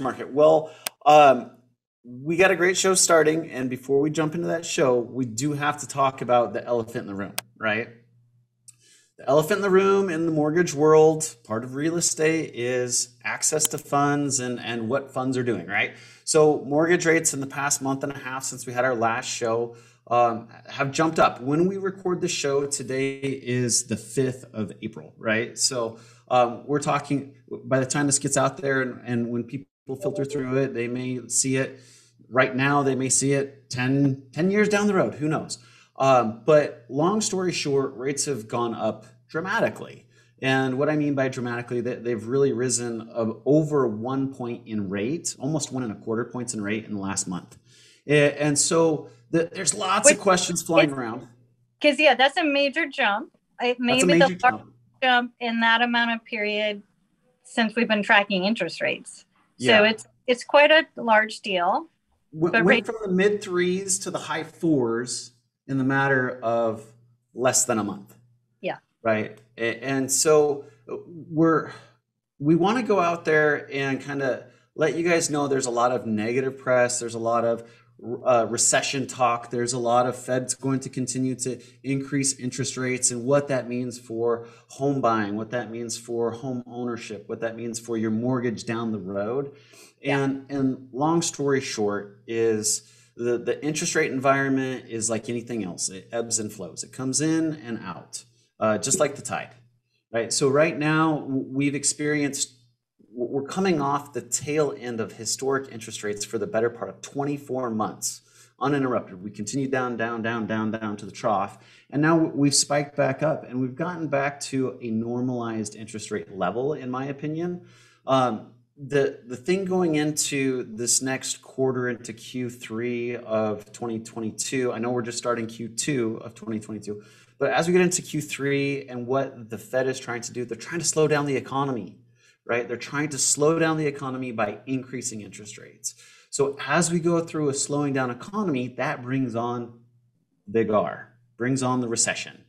market. Well, um, we got a great show starting, and before we jump into that show, we do have to talk about the elephant in the room, right? The elephant in the room in the mortgage world, part of real estate, is access to funds and, and what funds are doing, right? So, mortgage rates in the past month and a half since we had our last show um, have jumped up. When we record the show, today is the 5th of April, right? So, um, we're talking by the time this gets out there and, and when people filter through it, they may see it right now, they may see it 10, 10 years down the road, who knows? Um, but long story short, rates have gone up dramatically. And what I mean by dramatically, that they've really risen of over one point in rate, almost one and a quarter points in rate in the last month. And so the, there's lots Wait, of questions flying around. Because yeah, that's a major jump. It maybe major the jump. jump in that amount of period since we've been tracking interest rates. Yeah. So it's it's quite a large deal. Went, went from the mid threes to the high fours in the matter of less than a month. Yeah. Right. And so uh, we're we want to go out there and kind of let you guys know there's a lot of negative press. There's a lot of uh, recession talk. There's a lot of Fed's going to continue to increase interest rates and what that means for home buying, what that means for home ownership, what that means for your mortgage down the road. And and long story short is the, the interest rate environment is like anything else. It ebbs and flows. It comes in and out, uh, just like the tide, right? So right now we've experienced we're coming off the tail end of historic interest rates for the better part of 24 months uninterrupted. We continue down, down, down, down, down to the trough. And now we've spiked back up and we've gotten back to a normalized interest rate level, in my opinion. Um, the the thing going into this next quarter into Q3 of 2022, I know we're just starting Q2 of 2022, but as we get into Q3 and what the Fed is trying to do, they're trying to slow down the economy, right? They're trying to slow down the economy by increasing interest rates. So as we go through a slowing down economy, that brings on big R, brings on the recession.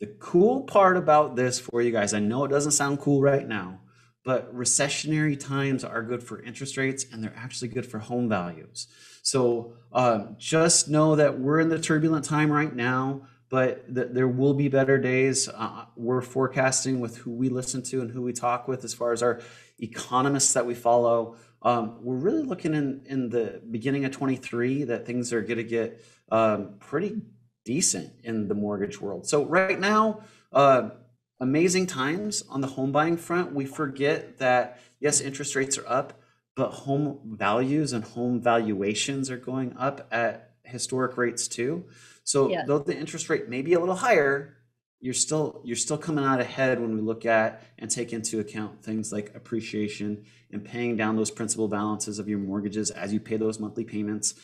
The cool part about this for you guys, I know it doesn't sound cool right now, but recessionary times are good for interest rates and they're actually good for home values. So um, just know that we're in the turbulent time right now, but th- there will be better days. Uh, we're forecasting with who we listen to and who we talk with as far as our economists that we follow. Um, we're really looking in, in the beginning of 23 that things are going to get um, pretty decent in the mortgage world. So right now, uh, amazing times on the home buying front. We forget that, yes, interest rates are up, but home values and home valuations are going up at historic rates too. So yeah. though the interest rate may be a little higher, you're still you're still coming out ahead when we look at and take into account things like appreciation and paying down those principal balances of your mortgages as you pay those monthly payments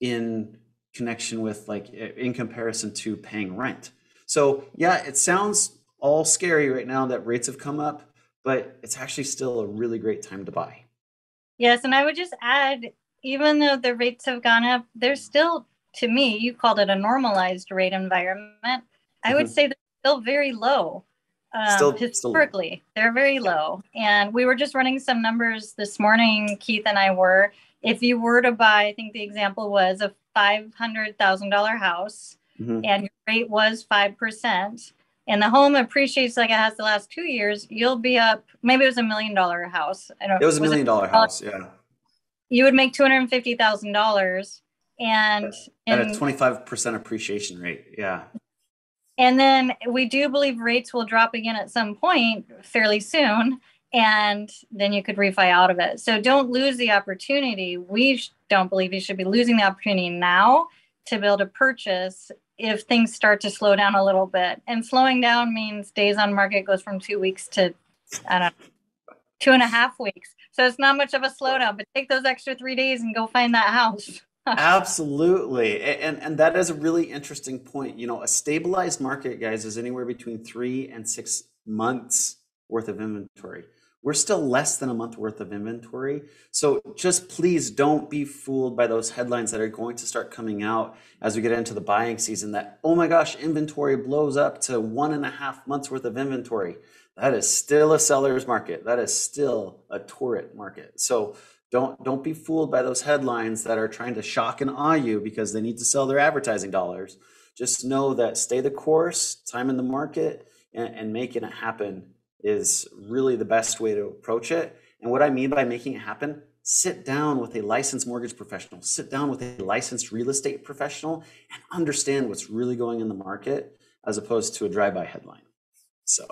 in connection with like in comparison to paying rent. So yeah, it sounds all scary right now that rates have come up, but it's actually still a really great time to buy. Yes, and I would just add, even though the rates have gone up, they're still, to me, you called it a normalized rate environment. Mm-hmm. I would mm-hmm. say they're still very low. Um, still, historically, still. they're very low. And we were just running some numbers this morning, Keith and I were. If you were to buy, I think the example was a $500,000 house mm-hmm. and your rate was 5%, and the home appreciates like it has the last two years, you'll be up. Maybe it was a million dollar house. I don't. It was a million dollar house. Yeah. You would make two hundred and fifty thousand and at a twenty five percent appreciation rate. Yeah. And then we do believe rates will drop again at some point fairly soon, and then you could refi out of it. So don't lose the opportunity. We don't believe you should be losing the opportunity now to build a purchase if things start to slow down a little bit. And slowing down means days on market goes from two weeks to I don't know, two and a half weeks. So it's not much of a slowdown, but take those extra three days and go find that house. Absolutely. And and that is a really interesting point. You know, a stabilized market, guys, is anywhere between three and six months worth of inventory. We're still less than a month worth of inventory. So just please don't be fooled by those headlines that are going to start coming out as we get into the buying season that, oh my gosh, inventory blows up to one and a half months worth of inventory. That is still a seller's market. That is still a torrid market. So don't don't be fooled by those headlines that are trying to shock and awe you because they need to sell their advertising dollars. Just know that stay the course time in the market and, and making it happen is really the best way to approach it. And what i mean by making it happen sit down with a licensed mortgage professional sit down with a licensed real estate professional and understand what's really going in the market as opposed to a drive-by headline. So